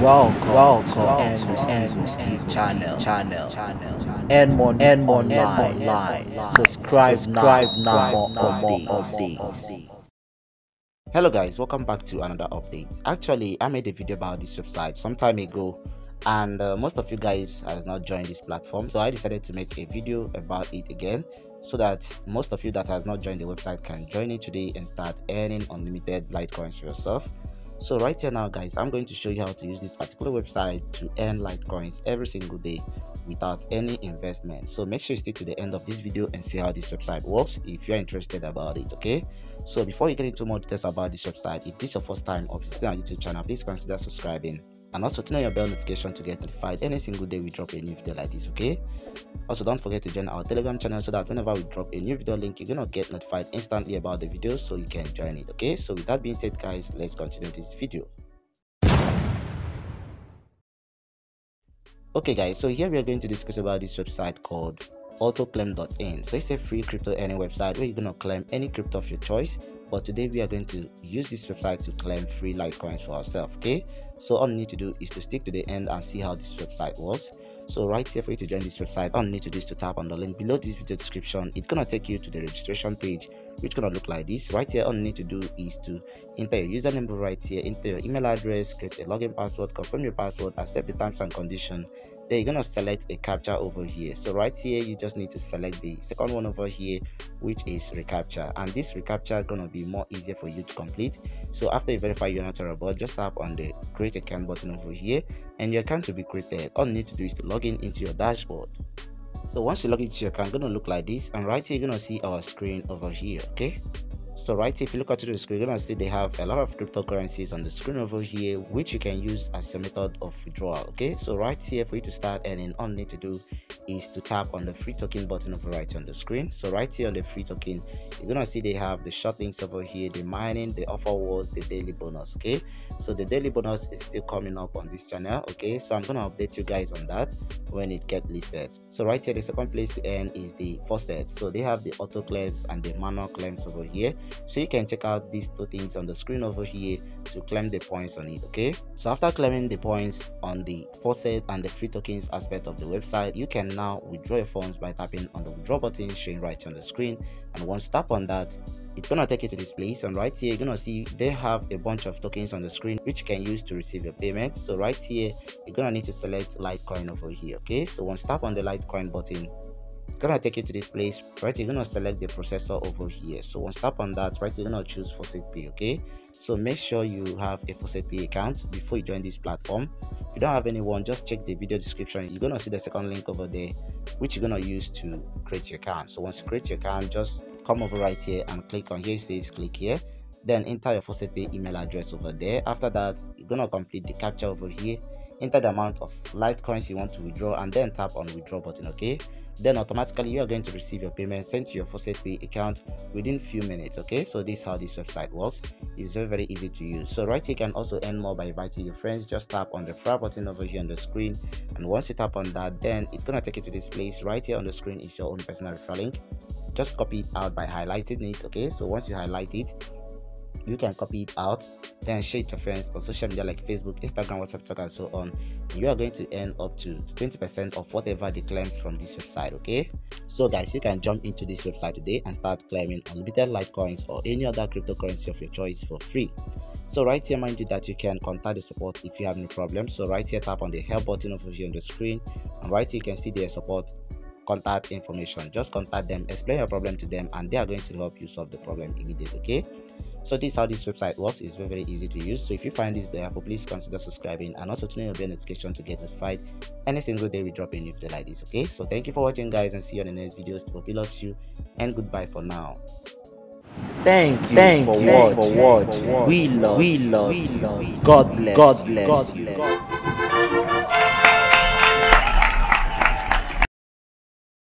Welcome, welcome, and Steve channel, channel, channel, and more, and more online. Subscribe, subscribe now for more updates. Hello guys, welcome back to another update. Actually, I made a video about this website some time ago, and uh, most of you guys has not joined this platform, so I decided to make a video about it again, so that most of you that has not joined the website can join it today and start earning unlimited Litecoins for yourself so right here now guys i'm going to show you how to use this particular website to earn litecoins every single day without any investment. So make sure you stick to the end of this video and see how this website works if you're interested about it okay? So before you get into more details about this website if this is your first time of visiting our youtube channel please consider subscribing and also turn on your bell notification to get notified any single day we drop a new video like this okay? Also don't forget to join our telegram channel so that whenever we drop a new video link you're gonna get notified instantly about the video so you can join it okay? So with that being said guys let's continue this video. Okay guys so here we are going to discuss about this website called autoclaim.in so it's a free crypto earning website where you're gonna claim any crypto of your choice but today we are going to use this website to claim free litecoins for ourselves okay? So all you need to do is to stick to the end and see how this website works. So right here for you to join this website all you need to do is to tap on the link below this video description. It's gonna take you to the registration page which gonna look like this right here all you need to do is to enter your username right here enter your email address create a login password confirm your password accept the terms and condition. Then you're gonna select a captcha over here. So right here you just need to select the second one over here which is reCAPTCHA. And this reCAPTCHA is gonna be more easier for you to complete. So after you verify you're not a robot just tap on the create account button over here and your account will be created. All you need to do is to log in into your dashboard so once you log into your account gonna look like this. And right here you're gonna see our screen over here okay so right if you look at the screen you're gonna see they have a lot of cryptocurrencies on the screen over here which you can use as a method of withdrawal okay? So right here for you to start earning all you need to do is to tap on the free token button over right on the screen. So right here on the free token you're gonna see they have the short links over here the mining the offerwalls the daily bonus okay? So the daily bonus is still coming up on this channel okay? So i'm gonna update you guys on that when it gets listed. So right here the second place to earn is the faucet so they have the auto claims and the manual claims over here so you can check out these two things on the screen over here to claim the points on it okay? So after claiming the points on the faucet and the free tokens aspect of the website you can now withdraw your funds by tapping on the withdraw button showing right on the screen. And once tap on that it's gonna take you to this place and right here you're gonna see they have a bunch of tokens on the screen which you can use to receive your payment. So right here you're gonna need to select litecoin over here okay? So once tap on the litecoin button gonna take you to this place. Right you're gonna select the processor over here. So once tap on that right you're gonna choose faucet pay okay? So make sure you have a faucet pay account before you join this platform. If you don't have anyone just check the video description. You're gonna see the second link over there which you're gonna use to create your account. So once you create your account just come over right here and click on here. It says click here. Then enter your faucet pay email address over there. After that you're gonna complete the captcha over here. Enter the amount of litecoins you want to withdraw and then tap on withdraw button okay then automatically you are going to receive your payment sent to your faucet pay account within few minutes okay? So this is how this website works. It's very very easy to use. So right here you can also earn more by inviting your friends. Just tap on the fire button over here on the screen. And once you tap on that then it's gonna take you to this place. Right here on the screen is your own personal referral link. Just copy it out by highlighting it okay? So once you highlight it you can copy it out then share it to friends on social media like facebook instagram whatsapp and so on. You are going to earn up to 20 percent of whatever the claims from this website okay? So guys you can jump into this website today and start claiming unlimited litecoins or any other cryptocurrency of your choice for free. So right here mind you that you can contact the support if you have any problems so right here tap on the help button over here on the screen and right here you can see their support contact information. Just contact them explain your problem to them and they are going to help you solve the problem immediately okay so this is how this website works it's very very easy to use so if you find this there please consider subscribing and also turn on your notification to get notified any single day we drop a new video like this okay so thank you for watching guys and see you on the next videos to loves you and goodbye for now Thank you, thank for, you watching. for watching. We love, we love, we love. God bless, God bless, God bless. you.